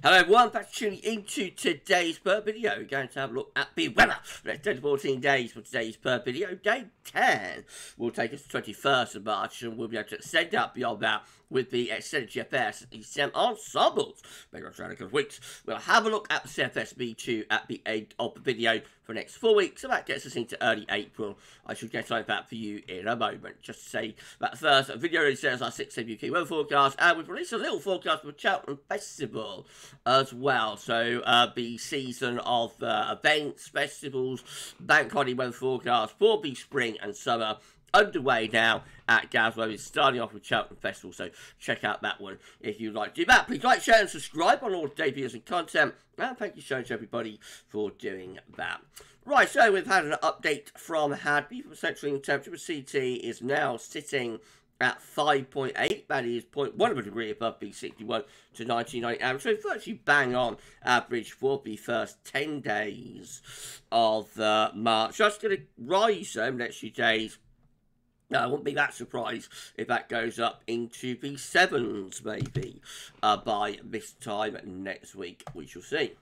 Hello everyone, thanks for tuning into today's per video. We're going to have a look at the weather for the next 10 to 14 days for today's per video. Day 10 will take us to 21st of March and we'll be able to extend out beyond that with the extended GFS ECM ensembles. Maybe I'll a couple of weeks. We'll have a look at the CFS V2 at the end of the video for the next four weeks. So that gets us into early April. I should get time that for you in a moment. Just to say that first video releases our 6 UK weather forecast and we've released a little forecast for Cheltenham Festival as well. So uh, the season of uh, events, festivals, bank holiday weather forecast for the spring and summer underway now at Glasgow. It's starting off with Cheltenham Festival, so check out that one if you'd like to do that. Please like, share, and subscribe on all the videos and content. And thank you so much, everybody, for doing that. Right, so we've had an update from Hadley from Central Temperature. CET is now sitting at 5.8. That is 0.1 of a degree above B61 to 1990 average. So virtually bang on average for the first 10 days of uh, March. Just going to rise though next few days I wouldn't be that surprised if that goes up into the sevens, maybe, uh, by this time next week. We shall see.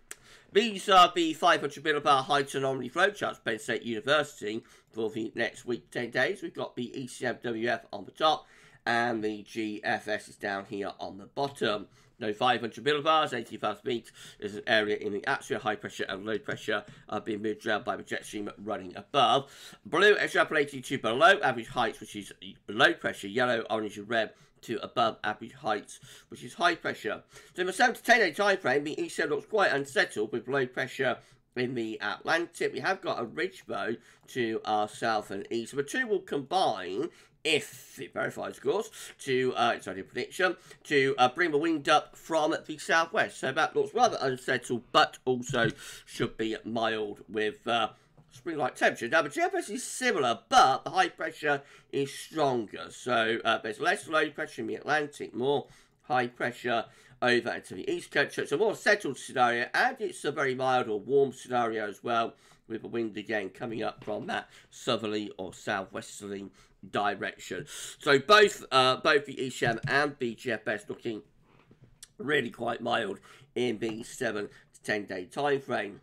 These are the 500 millibar height anomaly flowcharts, Penn State University, for the next week, 10 days. We've got the ECMWF on the top, and the GFS is down here on the bottom. No 500 millibars, 85 feet is an area in the atmosphere, high pressure and low pressure are being moved around by the jet stream running above. Blue extrapolating to below average heights, which is low pressure, yellow, orange and red to above average heights, which is high pressure. So in the 7 to 10 day time frame, the east side looks quite unsettled with low pressure in the Atlantic. We have got a ridge bow to our south and east. So the two will combine if it verifies, of course, to, uh, it's only a prediction, to uh, bring the wind up from the southwest. So that looks rather unsettled, but also should be mild with uh, spring-like temperature. Now, the GFS is similar, but the high pressure is stronger. So uh, there's less low pressure in the Atlantic, more high pressure over into the east coast. So it's a more settled scenario, and it's a very mild or warm scenario as well, with the wind again coming up from that southerly or southwesterly direction. So both uh, both the ECM and BGFS looking really quite mild in the 7 to 10 day time frame.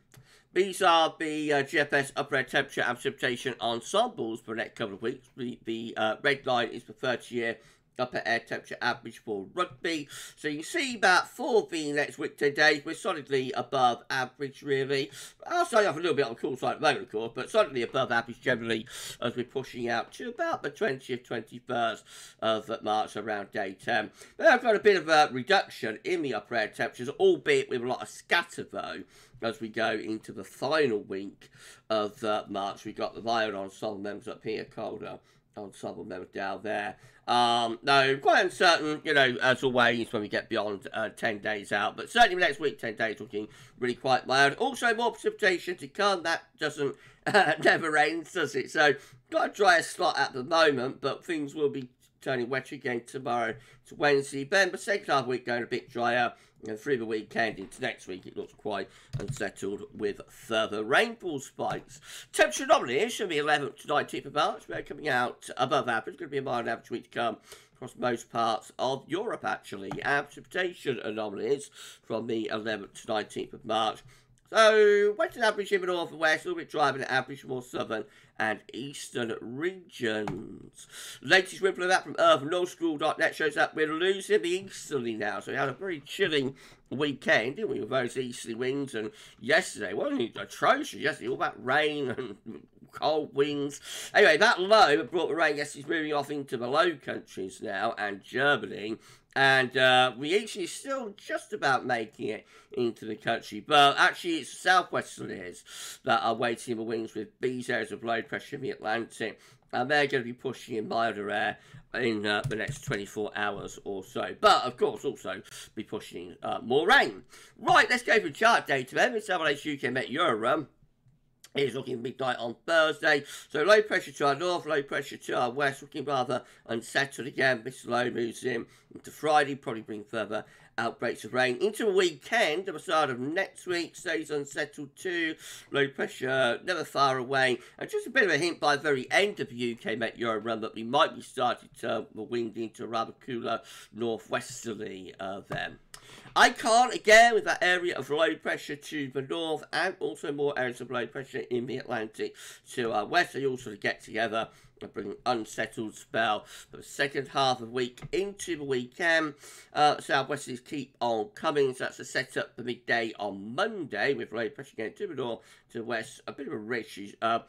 These are the uh, GFS upper air temperature and precipitation ensembles for the next couple of weeks. The, the uh, red line is the 30 year upper air temperature average for rugby. So you see that for the next week, today, we're solidly above average, really. I'll start off a little bit on the cool side at the moment, of course, but solidly above average generally as we're pushing out to about the 20th, 21st of March around day 10. But I've got a bit of a reduction in the upper air temperatures, albeit with a lot of scatter, though as we go into the final week of uh, March. We've got the Violin ensemble members up here, colder on ensemble members down there. Um, no, quite uncertain, you know, as always, when we get beyond uh, 10 days out. But certainly next week, 10 days looking really quite mild. Also, more precipitation to come. That doesn't, uh, never rains, does it? So, got a drier slot at the moment, but things will be turning wet again tomorrow to Wednesday. Then the second half of the week going a bit drier. And through the weekend into next week, it looks quite unsettled with further rainfall spikes. Temperature anomaly should be 11th to 19th of March. We're coming out above average. It's going to be a mild average week to come across most parts of Europe, actually. Precipitation anomalies from the 11th to 19th of March. So, western average in the north and west, a little bit drier than average more southern and eastern regions. Latest ripple of that from earth.nullschool.net shows that we're losing the easterly now. So we had a very chilling weekend, didn't we, with those easterly winds. And yesterday, wasn't it atrocious? Yesterday, all that rain and cold winds. Anyway, that low brought the rain. Yes, it's moving off into the low countries now and Germany. And uh, we actually still just about making it into the country. But actually, it's the southwesterlies that are waiting in the wings with these areas of low pressure in the Atlantic. And they're going to be pushing in milder air in uh, the next 24 hours or so. But, of course, also be pushing uh, more rain. Right, let's go for chart data then. Let's have a UK Met Euro is looking midnight on Thursday. So low pressure to our north, low pressure to our west, looking rather unsettled again. This low moves in into Friday, probably bring further outbreaks of rain. Into a weekend, the start of next week, stays unsettled too. Low pressure never far away. And just a bit of a hint by the very end of the UK Met Euro run that we might be starting to the wind into a rather cooler northwesterly uh, then. I can't again with that area of low pressure to the north and also more areas of low pressure in the Atlantic to our west. They all sort of get together and bring an unsettled spell for the second half of the week into the weekend. Uh, southwesterlies keep on coming, so that's a setup for midday on Monday with low pressure going to the north to the west. A bit of a rich. Uh,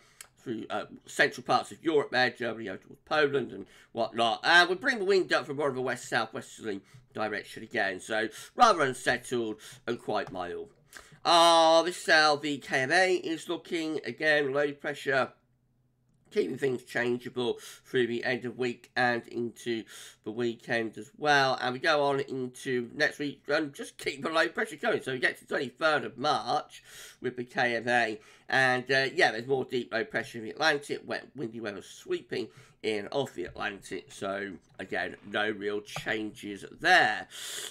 through uh, central parts of Europe there, Germany over towards Poland and whatnot. And we bring the wind up from more of a west-southwesterly direction again, so rather unsettled and quite mild. Uh, this is how the KMA is looking. Again, low pressure keeping things changeable through the end of week and into the weekend as well. And we go on into next week and just keep the low pressure going. So we get to 23rd of March with the KMA. And uh, yeah, there's more deep low pressure in the Atlantic, wet, windy weather sweeping in off the Atlantic. So again, no real changes there.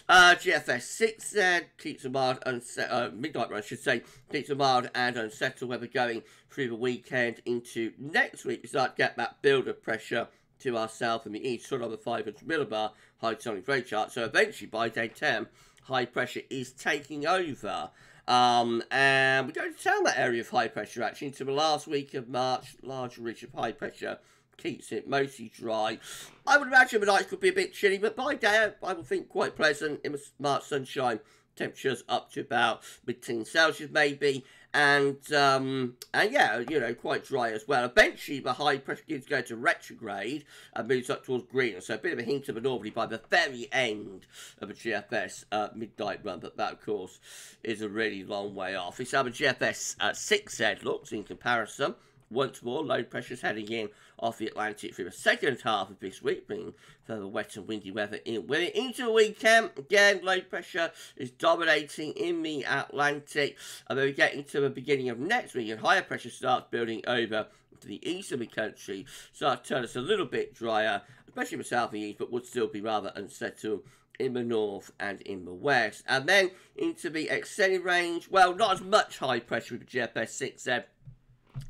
Uh, GFS 6 then keeps a mild, unset, uh, midnight run, I should say, keeps a mild and unsettled weather going through the weekend into next week. We start to get that build of pressure to our south and the east, sort of the 500 millibar high sonic ray chart. So eventually by day 10, high pressure is taking over. Um, and we go down that area of high pressure actually into the last week of March, large ridge of high pressure keeps it mostly dry. I would imagine the nights could be a bit chilly, but by day I would think quite pleasant in March sunshine. Temperatures up to about mid-teen Celsius maybe, and um, and yeah, you know, quite dry as well. Eventually, the high pressure begins going to retrograde and moves up towards green, so a bit of a hint of a northerly by the very end of a GFS uh, midnight run, but that, of course, is a really long way off. It's how the GFS uh, 6Z looks in comparison. Once more, low pressure is heading in off the Atlantic through the second half of this week, bringing further wet and windy weather in with it. Into the weekend, again, low pressure is dominating in the Atlantic. And then we get into the beginning of next week, and higher pressure starts building over to the east of the country, starts to turn us a little bit drier, especially in the south and east, but would still be rather unsettled in the north and in the west. And then into the extended range, well, not as much high pressure with the GFS 6 Z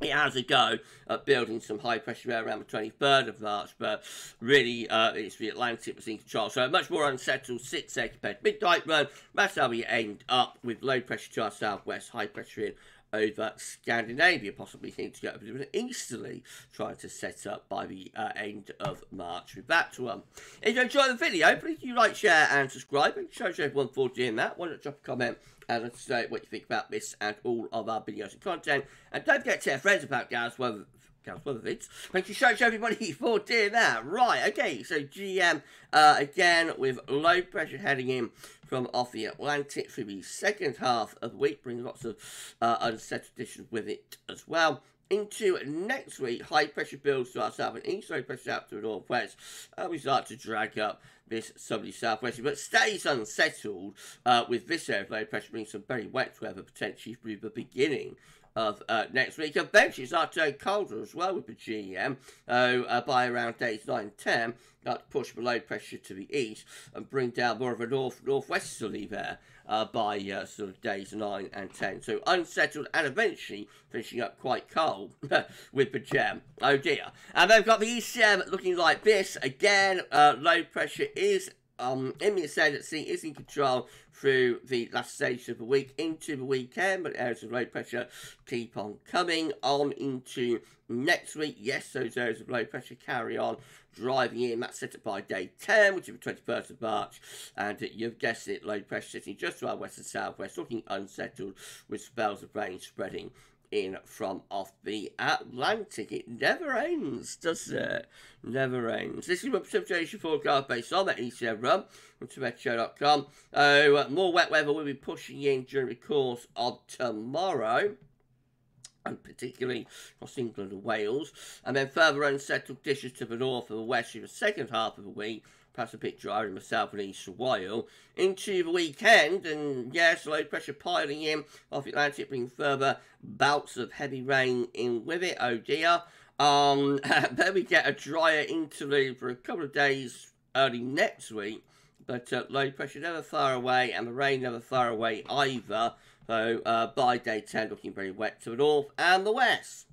it has a go at building some high pressure air around the 23rd of March, but really uh, it's the Atlantic was in control. So a much more unsettled 6 air compared to midnight run. That's how we end up with low pressure to our southwest, high pressure in over Scandinavia, possibly seeing to get a bit of an easterly trying to set up by the uh, end of March with that one. If you enjoyed the video, please do like, share and subscribe and show everyone for doing that. Why not drop a comment and say what you think about this and all of our videos and content. And don't forget to tell friends about Gareth's Weather Gareth's Weather Vids. Thank you so much everybody for doing that. Right, okay, so GM uh, again with low pressure heading in from off the Atlantic through the second half of the week, brings lots of uh, unsettled conditions with it as well into next week, high pressure builds to our south and east, low pressure out to the northwest. Uh, we start to drag up this southerly southwest, but stays unsettled uh, with this area of low pressure bringing some very wet weather potentially through the beginning of uh, next week. Eventually, start to turn colder as well with the GEM. Uh, by around days 9 and 10, start to push below pressure to the east and bring down more of a north northwesterly there uh, by uh, sort of days 9 and 10. So unsettled and eventually finishing up quite cold with the gem. Oh dear. And they've got the ECM looking like this. Again, uh, low pressure is um, in the ascendancy, is in control through the last stage of the week into the weekend, but areas of low pressure keep on coming on into next week. Yes, those areas of low pressure carry on driving in. That's set up by day 10, which is the 21st of March. And you've guessed it, low pressure sitting just to our west and southwest, looking unsettled with spells of rain spreading in from off the Atlantic. It never ends, does it? Never ends. This is my precipitation forecast based on that ECM run from TibetShow.com. Oh, uh, more wet weather will be pushing in during the course of tomorrow and particularly across England and Wales, and then further unsettled dishes to the north and the west in the second half of the week, perhaps a bit drier in the south and east a while, into the weekend, and yes, low pressure piling in off the Atlantic, bringing further bouts of heavy rain in with it, oh dear. Um, then we get a drier interlude for a couple of days early next week, but uh, low pressure never far away, and the rain never far away either. So uh, by day 10, looking very wet to the north and the west.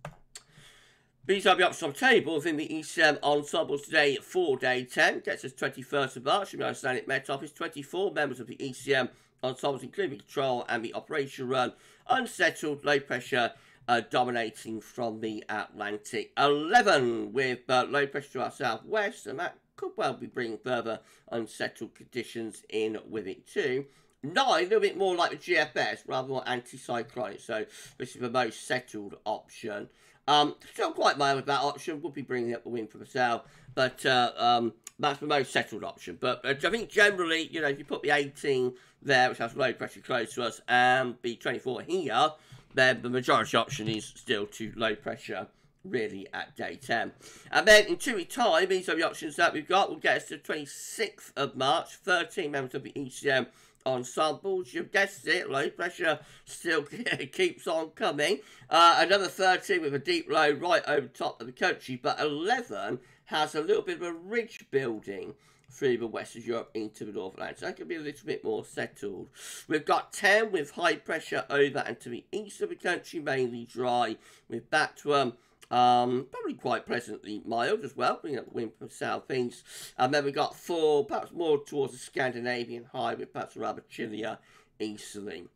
BW up top table within the ECM ensemble today four day 10. Gets us 21st of March. We understand it Met Office. 24 members of the ECM ensembles including control and the operation run, unsettled, low pressure, uh, dominating from the Atlantic. 11 with uh, low pressure to our southwest, and that could well be bringing further unsettled conditions in with it too. Nine, a little bit more like the GFS, rather more anticyclonic, so this is the most settled option. Um, still quite mild with that option, would be bringing up the wind from the south, but uh, um, that's the most settled option. But uh, I think generally, you know, if you put the 18 there, which has low pressure close to us, and the 24 here, then the majority option is still to low pressure really at day 10. And then in two weeks time, these are the options that we've got. We'll get us to 26th of March, 13 members of the ECM ensembles. You've guessed it, low pressure still keeps on coming. Uh, another 13 with a deep low right over top of the country, but 11 has a little bit of a ridge building through the West of Europe into the North Atlantic. So that could be a little bit more settled. We've got 10 with high pressure over and to the east of the country, mainly dry, with Batwam. Um, probably quite pleasantly mild as well, bringing up the wind from southeast. And then we got four, perhaps more towards the Scandinavian high, with perhaps a rather chillier easterly.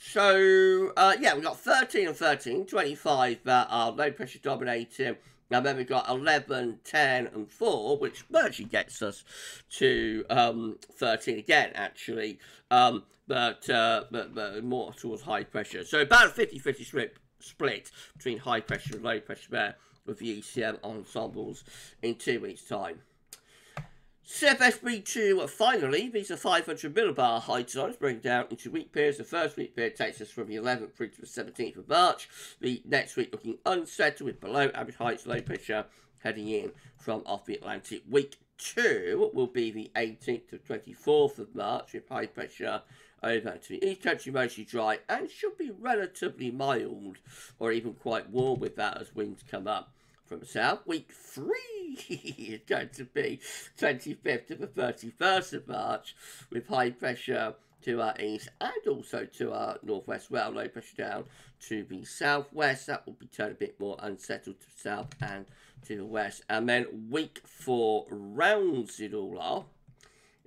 So, uh, yeah, we got 13 and 13, 25 that are low pressure dominating. And then we've got 11, 10, and 4, which actually gets us to um, 13 again, actually, um, but, uh, but, but more towards high pressure. So about a 50 50 split split between high pressure and low pressure there with the ECM ensembles in two weeks' time. CFSV2, finally, these are 500 millibar high times breaking down into week periods. The first week period takes us from the 11th through to the 17th of March. The next week looking unsettled with below average heights, low pressure heading in from off the Atlantic. Week 2 will be the 18th to 24th of March with high pressure over to the east country mostly dry and should be relatively mild or even quite warm with that as winds come up from south. Week three is going to be 25th to the 31st of March with high pressure to our east and also to our northwest well, low pressure down to the southwest. That will be turned a bit more unsettled to the south and to the west. And then week four rounds it all off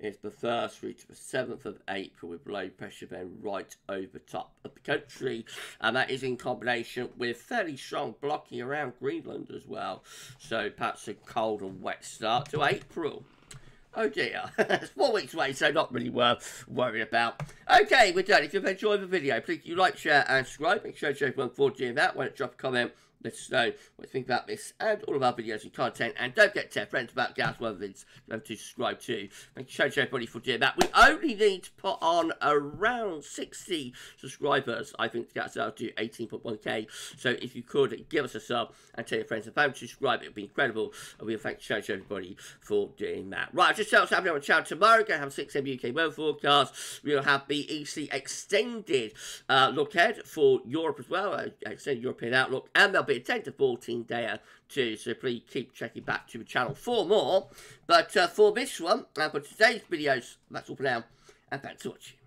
is the first through to the 7th of April with low pressure then right over top of the country. And that is in combination with fairly strong blocking around Greenland as well. So perhaps a cold and wet start to April. Oh dear, it's four weeks away, so not really worth worrying about. Okay, we're done. If you've enjoyed the video, please do like, share, and subscribe. Make sure show everyone for doing that. Why don't drop a comment let us know what you think about this and all of our videos and content. And don't get to tell friends about Gav's Weathervids. Don't to subscribe to. Thank you so much everybody for doing that. We only need to put on around 60 subscribers, I think, to get ourselves to 18.1k. So if you could give us a sub and tell your friends and family to subscribe, it would be incredible. And we thank you so much everybody for doing that. Right, just tell us happening on the channel tomorrow. We're going to have 6 M UK weather forecast. We'll have the EC extended uh, look ahead for Europe as well, extended European outlook, and there'll be be a 10 to 14 day too, so please keep checking back to the channel for more. But uh, for this one, and for today's videos, that's all for now, and thanks for watching.